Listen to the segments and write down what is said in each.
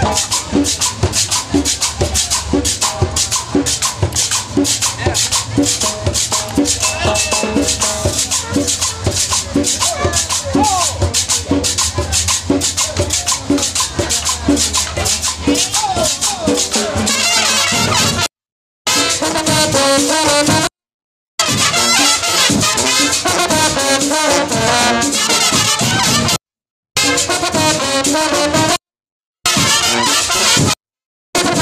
Thank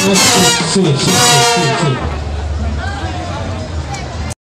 すぐすぐすぐ